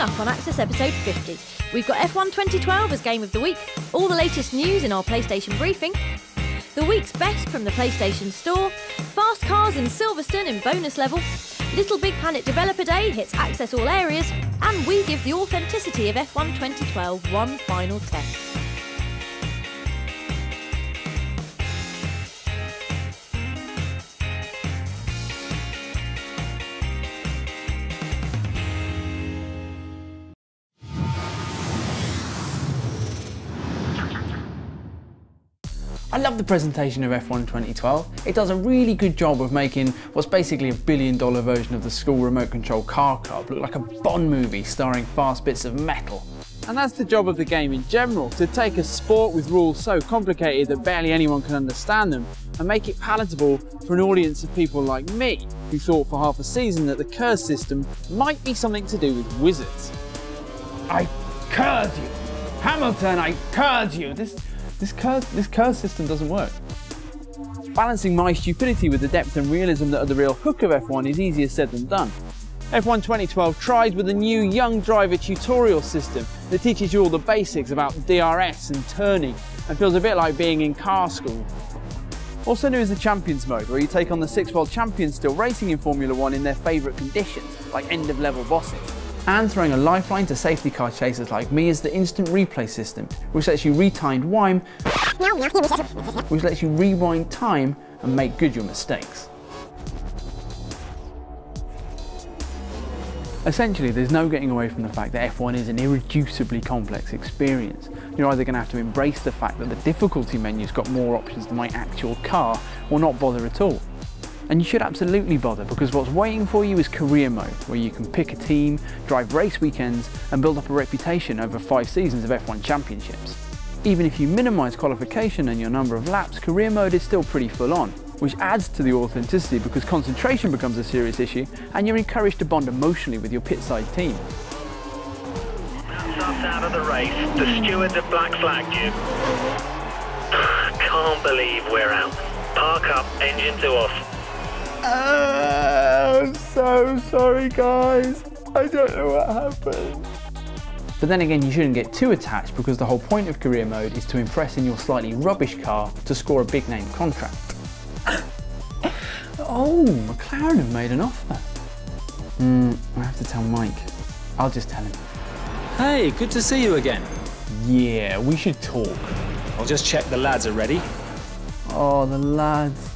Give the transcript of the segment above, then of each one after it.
up on Access episode 50. We've got F1 2012 as Game of the Week, all the latest news in our PlayStation briefing, the week's best from the PlayStation Store, fast cars in Silverstone in bonus level, Little Big Planet Developer Day hits Access all areas, and we give the authenticity of F1 2012 one final test. Love the presentation of F1 2012. It does a really good job of making what's basically a billion dollar version of the school remote control car club look like a Bond movie starring fast bits of metal. And that's the job of the game in general, to take a sport with rules so complicated that barely anyone can understand them and make it palatable for an audience of people like me, who thought for half a season that the KERS system might be something to do with wizards. I curse you! Hamilton, I curse you! This this curse, this system doesn't work. Balancing my stupidity with the depth and realism that are the real hook of F1 is easier said than done. F1 2012 tried with a new young driver tutorial system that teaches you all the basics about DRS and turning and feels a bit like being in car school. Also new is the Champions mode, where you take on the six-world champions still racing in Formula One in their favourite conditions, like end-of-level bosses. And throwing a lifeline to safety car chasers like me is the instant replay system, which lets you rewind time, which lets you rewind time and make good your mistakes. Essentially, there's no getting away from the fact that F1 is an irreducibly complex experience. You're either going to have to embrace the fact that the difficulty menu's got more options than my actual car, or not bother at all. And you should absolutely bother because what's waiting for you is career mode, where you can pick a team, drive race weekends, and build up a reputation over five seasons of F1 championships. Even if you minimise qualification and your number of laps, career mode is still pretty full on, which adds to the authenticity because concentration becomes a serious issue and you're encouraged to bond emotionally with your pitside team. Out of the race. The stewards have black flagged you. Can't believe we're out. Park up, engine two off. Uh, I'm so sorry, guys. I don't know what happened. But then again, you shouldn't get too attached because the whole point of career mode is to impress in your slightly rubbish car to score a big name contract. oh, McLaren have made an offer. Hmm, I have to tell Mike. I'll just tell him. Hey, good to see you again. Yeah, we should talk. I'll just check the lads are ready. Oh, the lads.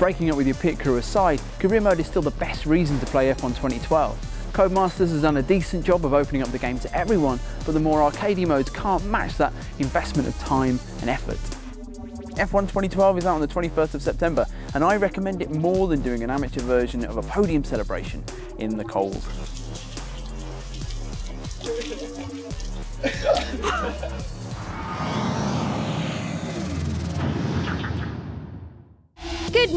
Breaking up with your pit crew aside, career mode is still the best reason to play F1 2012. Codemasters has done a decent job of opening up the game to everyone, but the more arcadey modes can't match that investment of time and effort. F1 2012 is out on the 21st of September, and I recommend it more than doing an amateur version of a podium celebration in the cold.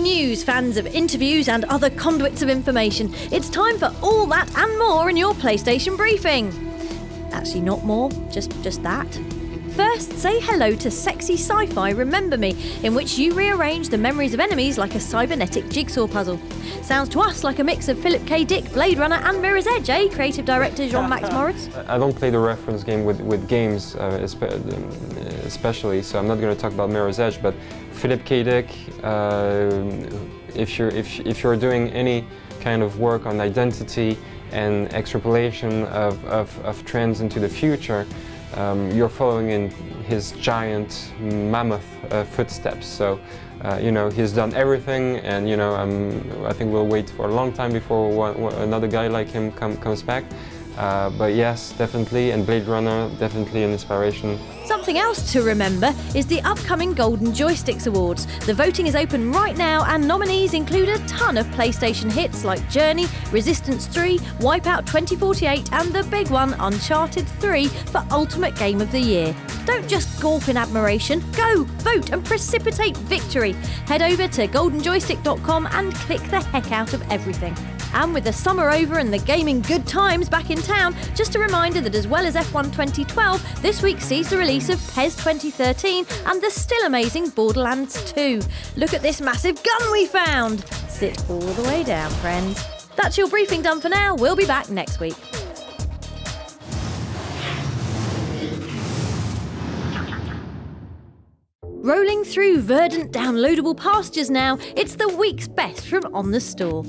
news, fans of interviews and other conduits of information. It's time for all that and more in your PlayStation briefing. Actually, not more, just just that. First, say hello to Sexy Sci Fi Remember Me, in which you rearrange the memories of enemies like a cybernetic jigsaw puzzle. Sounds to us like a mix of Philip K. Dick, Blade Runner, and Mirror's Edge, eh? Creative director Jean Max Morris? I don't play the reference game with, with games, uh, especially, so I'm not going to talk about Mirror's Edge, but Philip K. Dick, uh, if, you're, if, if you're doing any kind of work on identity and extrapolation of, of, of trends into the future, um, you're following in his giant mammoth uh, footsteps. So, uh, you know, he's done everything and, you know, um, I think we'll wait for a long time before one, one, another guy like him come, comes back. Uh, but yes, definitely, and Blade Runner, definitely an inspiration. Something else to remember is the upcoming Golden Joysticks Awards. The voting is open right now, and nominees include a ton of PlayStation hits like Journey, Resistance 3, Wipeout 2048, and the big one, Uncharted 3, for Ultimate Game of the Year. Don't just gawp in admiration, go, vote, and precipitate victory. Head over to goldenjoystick.com and click the heck out of everything. And with the summer over and the gaming good times back in town, just a reminder that as well as F1 2012, this week sees the release of PES 2013 and the still amazing Borderlands 2. Look at this massive gun we found! Sit all the way down, friends. That's your briefing done for now. We'll be back next week. Rolling through verdant downloadable pastures now, it's the week's best from On the Store.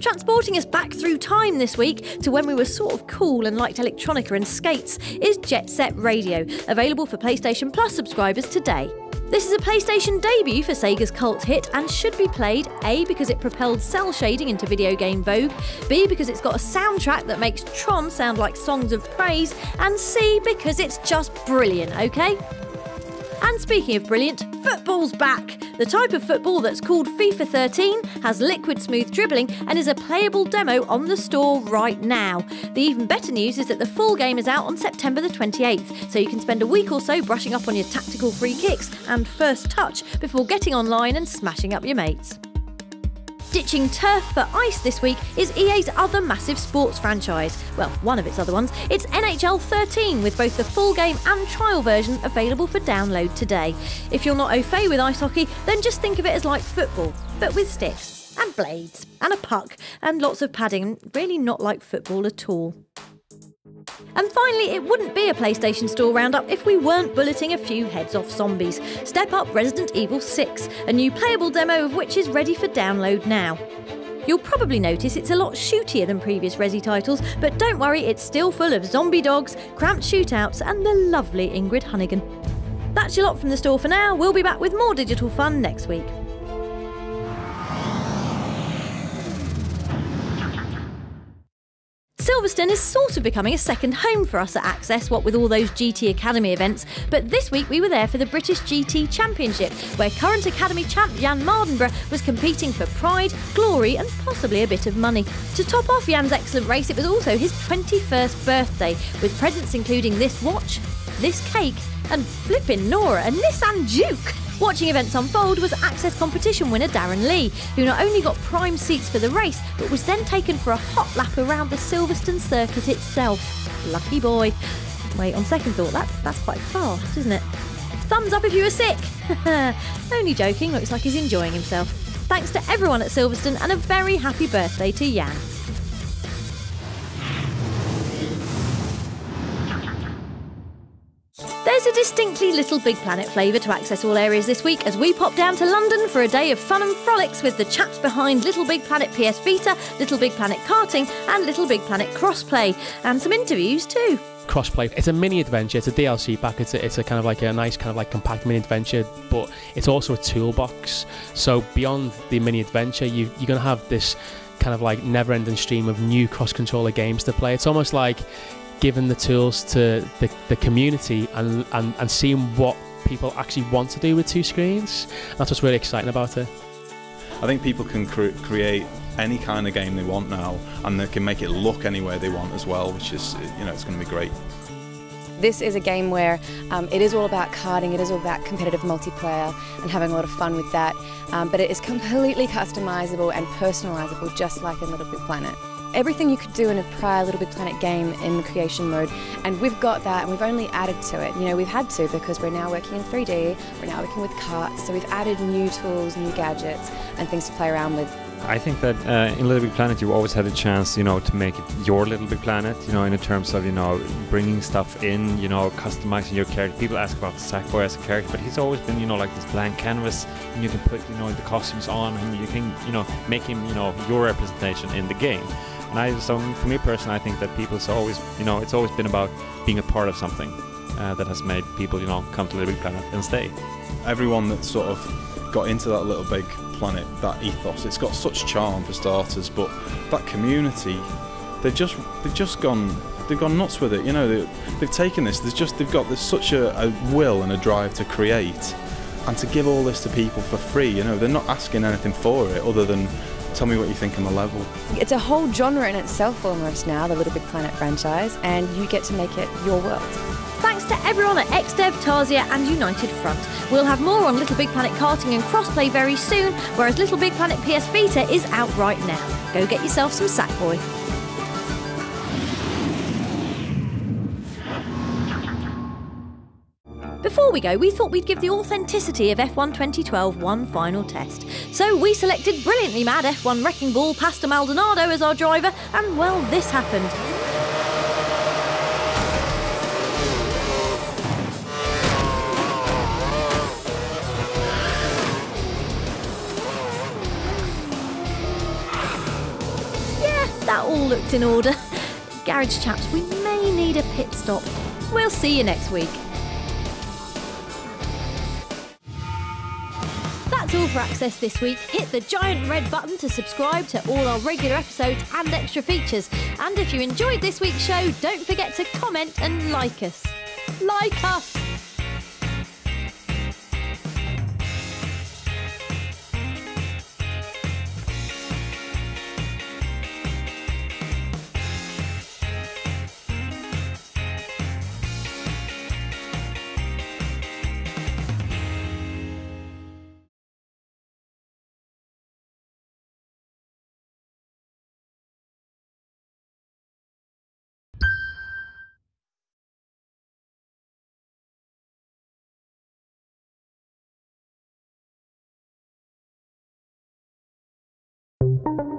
Transporting us back through time this week to when we were sort of cool and liked electronica and skates is Jet Set Radio, available for PlayStation Plus subscribers today. This is a PlayStation debut for Sega's cult hit and should be played A because it propelled cel shading into video game vogue, B because it's got a soundtrack that makes Tron sound like songs of praise, and C because it's just brilliant, okay? And speaking of brilliant, football's back! The type of football that's called FIFA 13 has liquid smooth dribbling and is a playable demo on the store right now. The even better news is that the full game is out on September the 28th, so you can spend a week or so brushing up on your tactical free kicks and first touch before getting online and smashing up your mates. Ditching turf for ice this week is EA's other massive sports franchise. Well, one of its other ones. It's NHL 13 with both the full game and trial version available for download today. If you're not au fait with ice hockey, then just think of it as like football, but with sticks and blades and a puck and lots of padding. Really not like football at all. And finally, it wouldn't be a PlayStation Store roundup if we weren't bulleting a few heads off zombies. Step up Resident Evil 6, a new playable demo of which is ready for download now. You'll probably notice it's a lot shootier than previous Resi titles, but don't worry, it's still full of zombie dogs, cramped shootouts, and the lovely Ingrid Hunnigan. That's your lot from the store for now. We'll be back with more digital fun next week. Silverstone is sort of becoming a second home for us at Access, what with all those GT Academy events. But this week we were there for the British GT Championship, where current Academy champ Jan Mardenborough was competing for pride, glory, and possibly a bit of money. To top off Jan's excellent race, it was also his 21st birthday, with presents including this watch, this cake, and flippin' Nora, a Nissan Juke. Watching events unfold was Access competition winner Darren Lee, who not only got prime seats for the race, but was then taken for a hot lap around the Silverstone circuit itself. Lucky boy. Wait, on second thought, that, that's quite fast, isn't it? Thumbs up if you were sick! Only joking, looks like he's enjoying himself. Thanks to everyone at Silverstone and a very happy birthday to Jan. Distinctly Little Big Planet flavour to access all areas this week as we pop down to London for a day of fun and frolics with the chaps behind Little Big Planet PS Vita, Little Big Planet Karting, and Little Big Planet Crossplay, and some interviews too. crossplay. It's a mini adventure. It's a DLC pack. It's a, it's a kind of like a nice kind of like compact mini adventure, but it's also a toolbox. So beyond the mini adventure, you you're gonna have this kind of like never-ending stream of new cross-controller games to play. It's almost like giving the tools to the, the community and, and and seeing what people actually want to do with two screens. That's what's really exciting about it. I think people can cre- create any kind of game they want now, and they can make it look any way they want as well, which is, you know, it's going to be great. This is a game where um, it is all about karting, it is all about competitive multiplayer and having a lot of fun with that, um, but it is completely customizable and personalizable just like in Little Big Planet. Everything you could do in a prior Little Big Planet game in the creation mode, and we've got that and we've only added to it. You know, we've had to because we're now working in 3D, we're now working with carts, so we've added new tools, new gadgets, and things to play around with. I think that uh, in Little Big Planet you always had a chance, you know, to make it your Little Big Planet, you know, in terms of, you know, bringing stuff in, you know, customizing your character. People ask about Sackboy as a character, but he's always been, you know, like this blank canvas, and you can put, you know, the costumes on, and you can, you know, make him, you know, your representation in the game. And I, so for me personally, I think that people's always, you know, it's always been about being a part of something uh, that has made people, you know, come to Little Big Planet and stay. Everyone that sort of got into that little big planet, that ethos, it's got such charm for starters, but that community, they've just they've just gone they've gone nuts with it. You know, they, they've taken this. There's just they've got there's such a, a will and a drive to create, and to give all this to people for free. You know, they're not asking anything for it other than tell me what you think on the level. It's a whole genre in itself almost now, the Little Big Planet franchise, and you get to make it your world. Thanks to everyone at XDev, Tarsier, and United Front. We'll have more on Little Big Planet karting and crossplay very soon, whereas Little Big Planet PS Vita is out right now. Go get yourself some Sackboy. Before we go, we thought we'd give the authenticity of F1 2012 one final test. So we selected brilliantly mad F1 wrecking ball Pastor Maldonado as our driver, and well, this happened. Yeah, that all looked in order. Garage chaps, we may need a pit stop. We'll see you next week. That's all for Access this week. Hit the giant red button to subscribe to all our regular episodes and extra features. And if you enjoyed this week's show, don't forget to comment and like us. Like us! You.